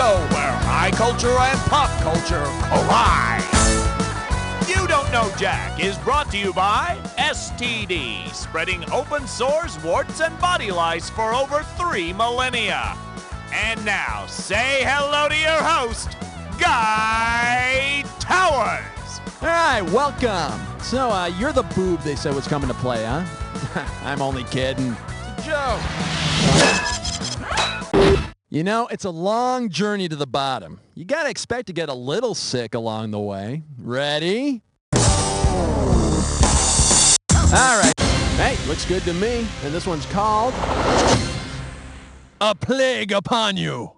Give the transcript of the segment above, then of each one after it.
show where high culture and pop culture collide. You Don't Know Jack is brought to you by STD, spreading open sores, warts, and body lice for over three millennia. And now, say hello to your host, Guy Towers. All right, welcome. So, uh, you're the boob they said was coming to play, huh? I'm only kidding. It's a joke. You know, it's a long journey to the bottom. You gotta expect to get a little sick along the way. Ready? All right. Hey, looks good to me. And this one's called A Plague Upon You.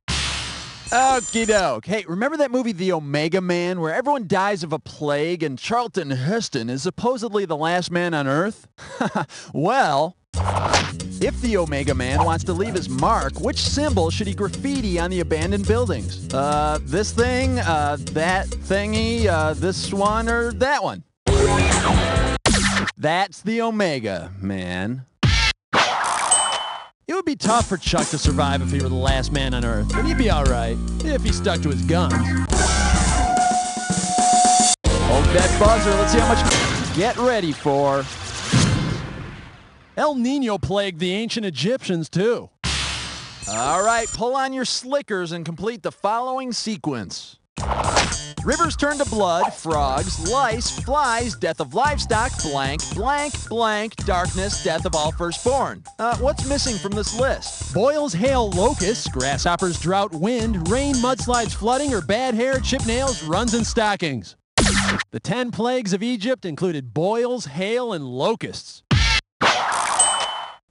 Okie doke. Hey, remember that movie The Omega Man where everyone dies of a plague and Charlton Heston is supposedly the last man on Earth? well, if the Omega Man wants to leave his mark, which symbol should he graffiti on the abandoned buildings? Uh, this thing, uh, that thingy, uh, this one, or that one? That's the Omega Man. It would be tough for Chuck to survive if he were the last man on Earth, but he'd be all right if he stuck to his guns. Hold that buzzer. Let's see how much. Get ready for. El Nino plagued the ancient Egyptians too. All right, pull on your slickers and complete the following sequence. Rivers turn to blood, frogs, lice, flies, death of livestock, blank, blank, blank, darkness, death of all firstborn. Uh, what's missing from this list? Boils, hail, locusts, grasshoppers, drought, wind, rain, mudslides, flooding, or bad hair, chip nails, runs, and stockings. The ten plagues of Egypt included boils, hail, and locusts.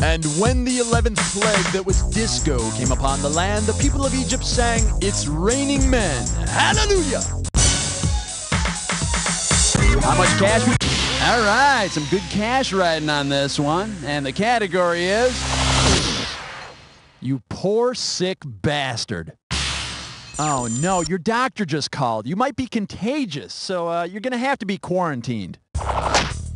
And when the eleventh plague that was disco came upon the land, the people of Egypt sang, It's raining men. Hallelujah! How much cash we... All right, some good cash riding on this one. And the category is... You poor sick bastard. Oh no, your doctor just called. You might be contagious, so uh, you're gonna have to be quarantined.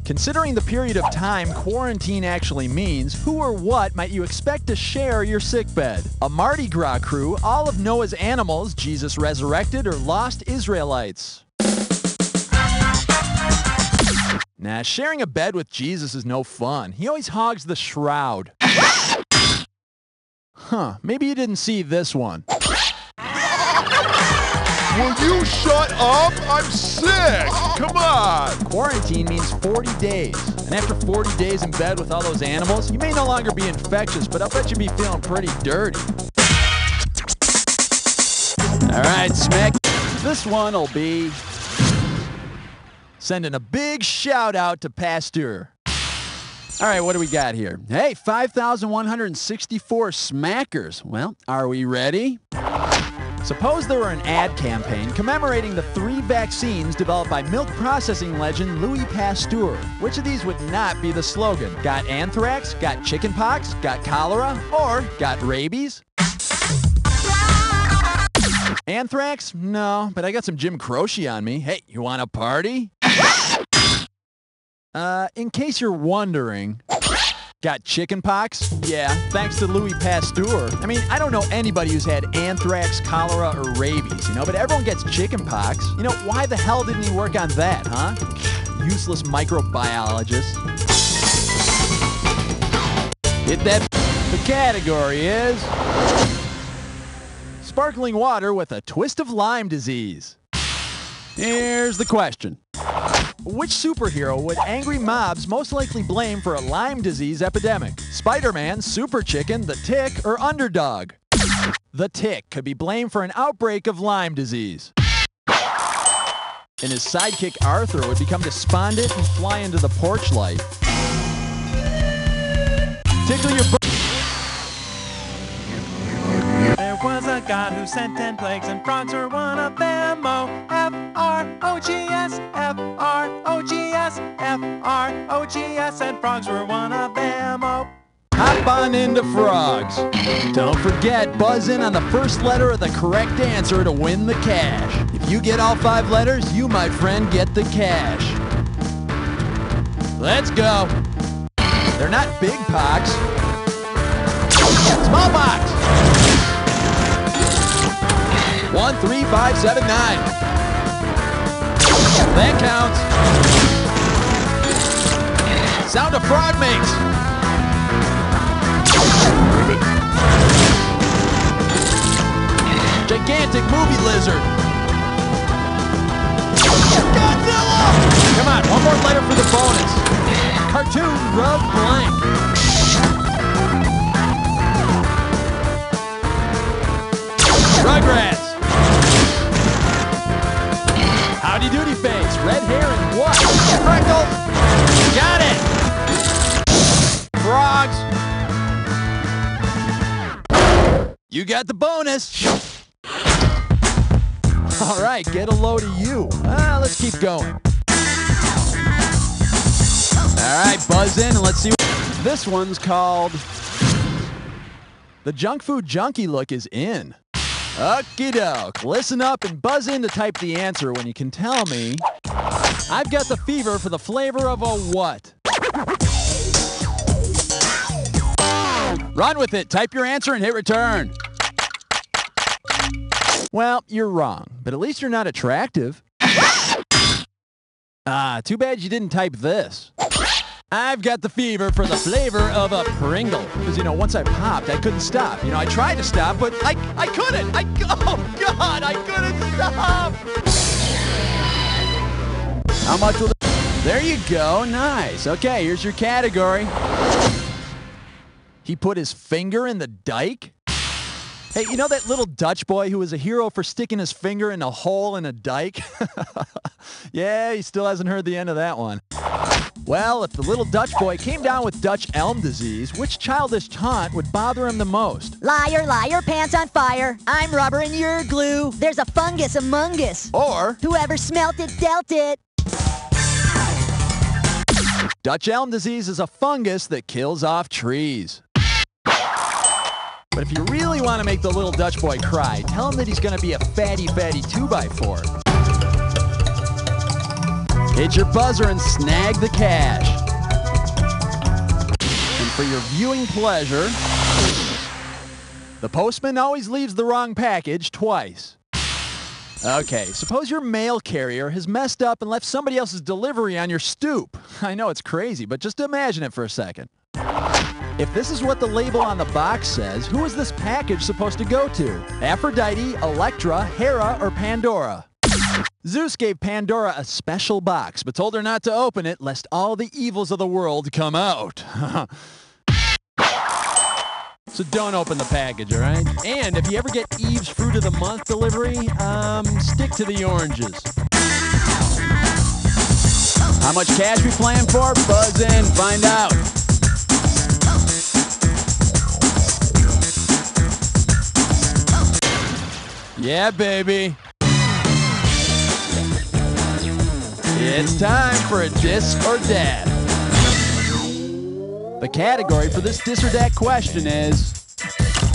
Considering the period of time quarantine actually means, who or what might you expect to share your sickbed? A Mardi Gras crew, all of Noah's animals, Jesus resurrected, or lost Israelites? Nah, sharing a bed with Jesus is no fun. He always hogs the shroud. Huh, maybe you didn't see this one. Will you shut up? I'm sick. Come on. Quarantine means 40 days. And after 40 days in bed with all those animals, you may no longer be infectious, but I'll bet you be feeling pretty dirty. All right, Smack. This one will be sending a big shout out to Pasteur. All right, what do we got here? Hey, 5,164 smackers. Well, are we ready? Suppose there were an ad campaign commemorating the three vaccines developed by milk processing legend Louis Pasteur. Which of these would not be the slogan? Got anthrax, got chickenpox, got cholera, or got rabies? Anthrax? No, but I got some Jim Croce on me. Hey, you want a party? Uh, in case you're wondering, got chickenpox? Yeah, thanks to Louis Pasteur. I mean, I don't know anybody who's had anthrax, cholera, or rabies, you know, but everyone gets chickenpox. You know, why the hell didn't he work on that, huh? Useless microbiologist. Hit that. The category is sparkling water with a twist of Lyme disease. Here's the question. Which superhero would angry mobs most likely blame for a Lyme disease epidemic? Spider-Man, Super Chicken, The Tick, or Underdog? The Tick could be blamed for an outbreak of Lyme disease. And his sidekick Arthur would become despondent and fly into the porch light. Tickle your butt. Was a god who sent ten plagues, and frogs were one of them. O F R O G S, F R O G S, F R O G S, and frogs were one of them. Oh. Hop on into frogs. Don't forget, buzz in on the first letter of the correct answer to win the cash. If you get all five letters, you, my friend, get the cash. Let's go. They're not big pox. Smallpox. One, three, five, seven, nine. That counts. Sound a frog makes. Gigantic movie lizard. Godzilla! Come on, one more letter for the bonus. Cartoon rub blank. Got the bonus. All right, get a load of you. Ah, let's keep going. All right, buzz in and let's see. This one's called The Junk Food Junkie Look is in. Okie doke. Listen up and buzz in to type the answer when you can tell me. I've got the fever for the flavor of a what? Run with it. Type your answer and hit return. Well, you're wrong, but at least you're not attractive. Ah, too bad you didn't type this. I've got the fever for the flavor of a Pringle. Because, you know, once I popped, I couldn't stop. You know, I tried to stop, but I, I couldn't. I, oh, God, I couldn't stop. How much will the... There you go. Nice. Okay, here's your category. He put his finger in the dike? Hey, you know that little Dutch boy who was a hero for sticking his finger in a hole in a dike? yeah, he still hasn't heard the end of that one. Well, if the little Dutch boy came down with Dutch elm disease, which childish taunt would bother him the most? Liar, liar, pants on fire. I'm rubber and you're glue. There's a fungus among us. Or Whoever smelt it dealt it. Dutch elm disease is a fungus that kills off trees. But if you really want to make the little Dutch boy cry, tell him that he's going to be a fatty, fatty 2x4. Hit your buzzer and snag the cash. And for your viewing pleasure, the postman always leaves the wrong package twice. Okay, suppose your mail carrier has messed up and left somebody else's delivery on your stoop. I know it's crazy, but just imagine it for a second. If this is what the label on the box says, who is this package supposed to go to? Aphrodite, Electra, Hera, or Pandora? Zeus gave Pandora a special box, but told her not to open it lest all the evils of the world come out. so don't open the package, all right? And if you ever get Eve's Fruit of the Month delivery, um, stick to the oranges. How much cash we playing for? Buzz in, find out. Yeah, baby. It's time for a dis or dat. The category for this dis or dat question is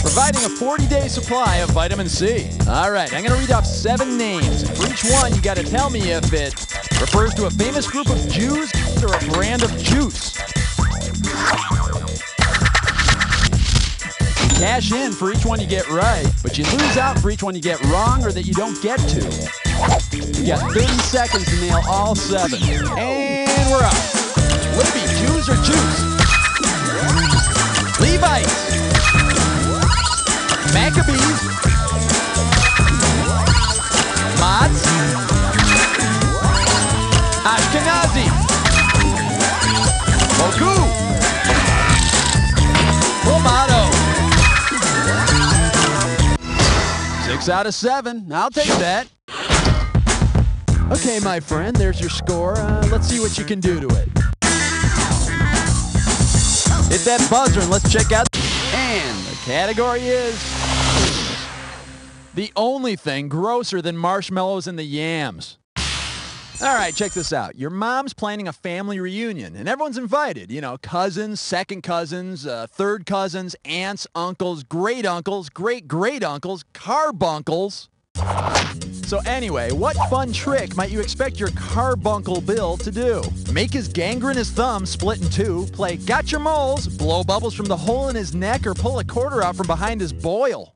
providing a 40-day supply of vitamin C. All right, I'm going to read off seven names. For each one, you got to tell me if it refers to a famous group of Jews or a brand of juice. Cash in for each one you get right, but you lose out for each one you get wrong or that you don't get to. You got 30 seconds to nail all seven. And we're up. Be Jews or juice? Levites. Maccabees. Six out of seven. I'll take that. Okay, my friend, there's your score. Uh, let's see what you can do to it. Hit that buzzer and let's check out. And the category is the only thing grosser than marshmallows and the yams. All right, check this out. Your mom's planning a family reunion, and everyone's invited. You know, cousins, second cousins, uh, third cousins, aunts, uncles, great uncles, great great uncles, carbuncles. So anyway, what fun trick might you expect your carbuncle Bill to do? Make his gangrenous thumb split in two, play got your moles, blow bubbles from the hole in his neck, or pull a quarter out from behind his boil.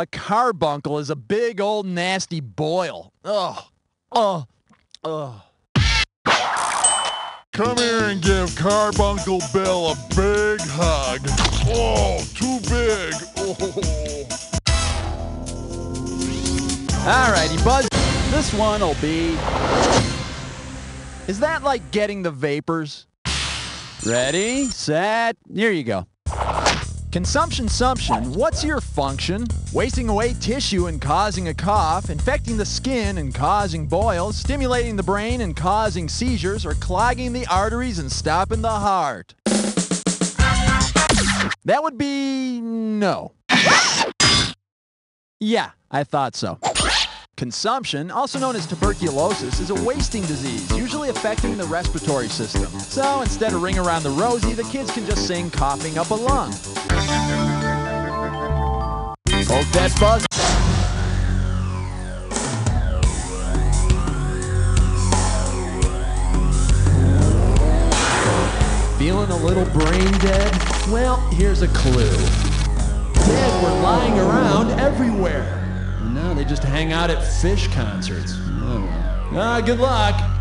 A carbuncle is a big old nasty boil. Ugh. Ugh. Ugh. Come here and give Carbuncle Bill a big hug. Oh, too big. Oh. All righty, Buzz. This one'll be... Is that like getting the vapors? Ready, set, here you go. Consumption sumption, what's your function? Wasting away tissue and causing a cough, infecting the skin and causing boils, stimulating the brain and causing seizures, or clogging the arteries and stopping the heart? That would be no. Yeah, I thought so. Consumption, also known as tuberculosis, is a wasting disease, usually affecting the respiratory system. So instead of ring around the rosy, the kids can just sing coughing up a lung. Hold that buzz. Feeling a little brain dead? Well, here's a clue. Dead were lying around everywhere. Now they just hang out at Phish concerts. Oh. Ah, good luck.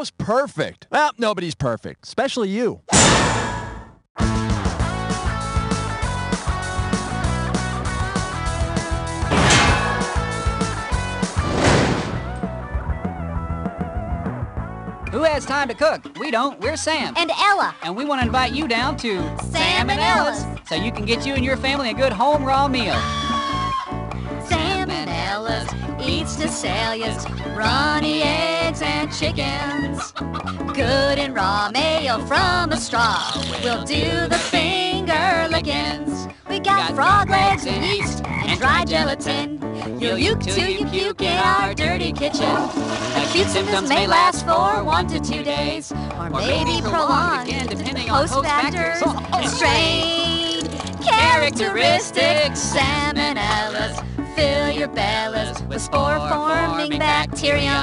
Almost perfect. Well, nobody's perfect, especially you. Who has time to cook? We don't. We're Sam. And Ella. And we want to invite you down to Sam and Ella's. so you can get you and your family a good home raw meal. Ella's eats Necelius, runny eggs and chickens. Good and raw mayo from a straw. We'll do the finger lickings. We got frog legs and yeast and dry gelatin. You'll uke till you puke in our dirty kitchen. Acute symptoms may last for one to two days, or maybe prolonged depending on host factors and strain characteristics. Salmonellas fill your bellas with spore-forming bacteria.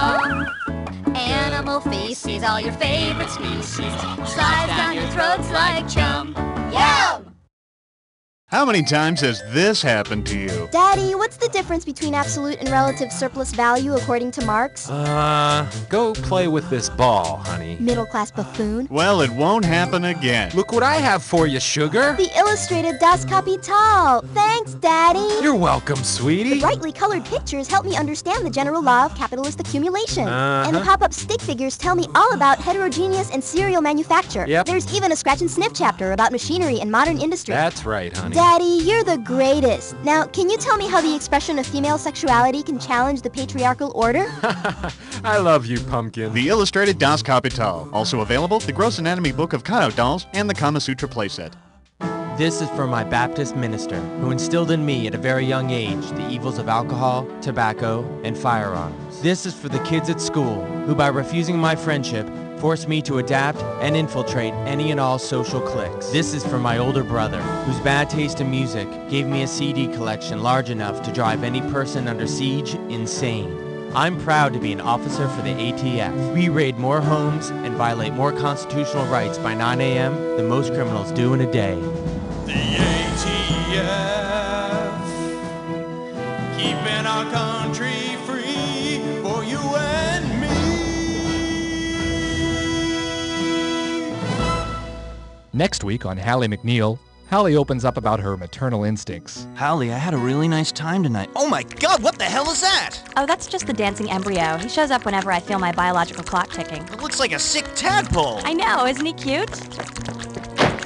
Animal feces, all your favorite species, slides down your throats How many times has this happened to you? Daddy, what's the difference between absolute and relative surplus value according to Marx? Uh, go play with this ball, honey. Middle class buffoon. Well, it won't happen again. Look what I have for you, sugar. The illustrated Das Kapital. Thanks, Daddy. You're welcome, sweetie. The brightly colored pictures help me understand the general law of capitalist accumulation. Uh. And the Uh-huh. pop-up stick figures tell me all about heterogeneous and serial manufacture. Yep. There's even a scratch and sniff chapter about machinery and modern industry. That's right, honey. Daddy, you're the greatest. Now, can you tell me how the expression of female sexuality can challenge the patriarchal order? I love you, pumpkin. The illustrated Das Kapital. Also available, the Gross Anatomy Book of Cutout Dolls and the Kama Sutra playset. This is from my Baptist minister, who instilled in me at a very young age the evils of alcohol, tobacco, and firearms. This is for the kids at school, who by refusing my friendship forced me to adapt and infiltrate any and all social cliques. This is for my older brother, whose bad taste in music gave me a CD collection large enough to drive any person under siege insane. I'm proud to be an officer for the ATF. We raid more homes and violate more constitutional rights by 9 a.m. than most criminals do in a day. The ATF, keeping our country Next week on Hallie McNeil, Hallie opens up about her maternal instincts. Hallie, I had a really nice time tonight. Oh my god, what the hell is that? Oh, that's just the dancing embryo. He shows up whenever I feel my biological clock ticking. It looks like a sick tadpole. I know, isn't he cute?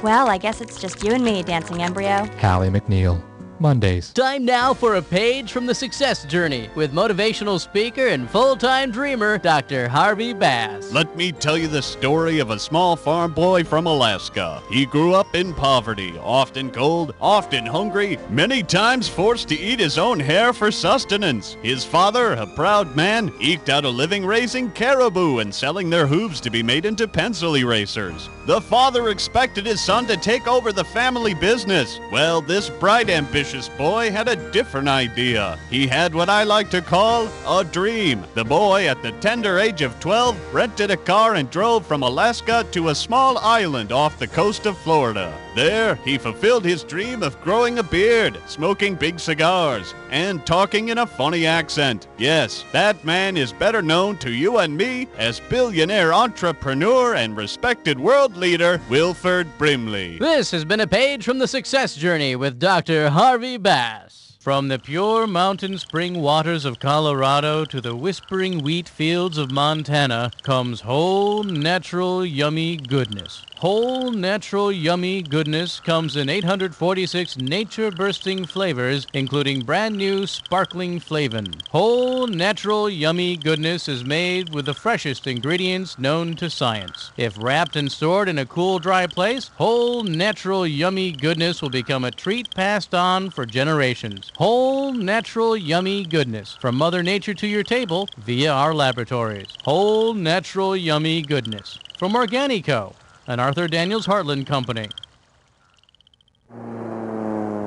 Well, I guess it's just you and me, dancing embryo. Hallie McNeil. Mondays. Time now for a page from the success journey with motivational speaker and full-time dreamer, Dr. Harvey Bass. Let me tell you the story of a small farm boy from Alaska. He grew up in poverty, often cold, often hungry, many times forced to eat his own hair for sustenance. His father, a proud man, eked out a living raising caribou and selling their hooves to be made into pencil erasers. The father expected his son to take over the family business. Well, this bright, ambitious boy had a different idea. He had what I like to call a dream. The boy, at the tender age of 12, rented a car and drove from Alaska to a small island off the coast of Florida. There, he fulfilled his dream of growing a beard, smoking big cigars, and talking in a funny accent. Yes, that man is better known to you and me as billionaire entrepreneur and respected world leader Wilford Brimley. This has been a page from the success journey with Dr. Bass. From the pure mountain spring waters of Colorado to the whispering wheat fields of Montana comes whole, natural, yummy goodness. Whole, natural, yummy goodness comes in 846 nature-bursting flavors, including brand new sparkling flavin. Whole, natural, yummy goodness is made with the freshest ingredients known to science. If wrapped and stored in a cool, dry place, whole, natural, yummy goodness will become a treat passed on for generations. Whole, natural, yummy goodness from Mother Nature to your table via our laboratories. Whole, natural, yummy goodness from Organico an Arthur Daniels Heartland company.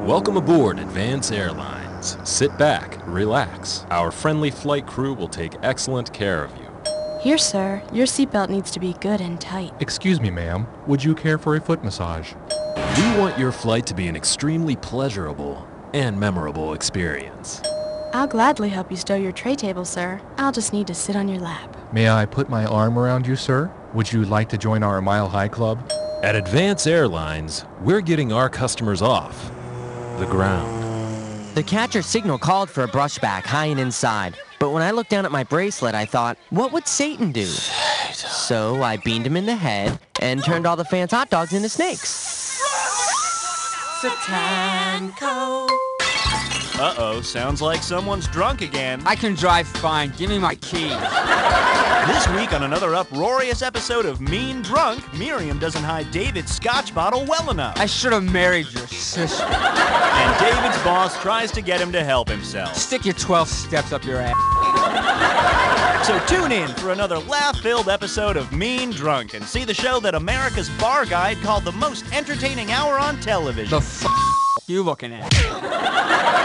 Welcome aboard Advance Airlines. Sit back, relax. Our friendly flight crew will take excellent care of you. Here, sir, your seatbelt needs to be good and tight. Excuse me, ma'am. Would you care for a foot massage? We want your flight to be an extremely pleasurable and memorable experience. I'll gladly help you stow your tray table, sir. I'll just need to sit on your lap. May I put my arm around you, sir? Would you like to join our Mile High Club? At Advance Airlines, we're getting our customers off the ground. The catcher signal called for a brushback high and inside, but when I looked down at my bracelet, I thought, what would Satan do? So I beamed him in the head and turned all the fans' hot dogs into snakes. Satanko. Uh-oh, sounds like someone's drunk again. I can drive fine. Give me my keys. This week on another uproarious episode of Mean Drunk, Miriam doesn't hide David's scotch bottle well enough. I should have married your sister. And David's boss tries to get him to help himself. Stick your 12 steps up your ass. So tune in for another laugh-filled episode of Mean Drunk and see the show that America's Bar Guide called the most entertaining hour on television. The f- you looking at?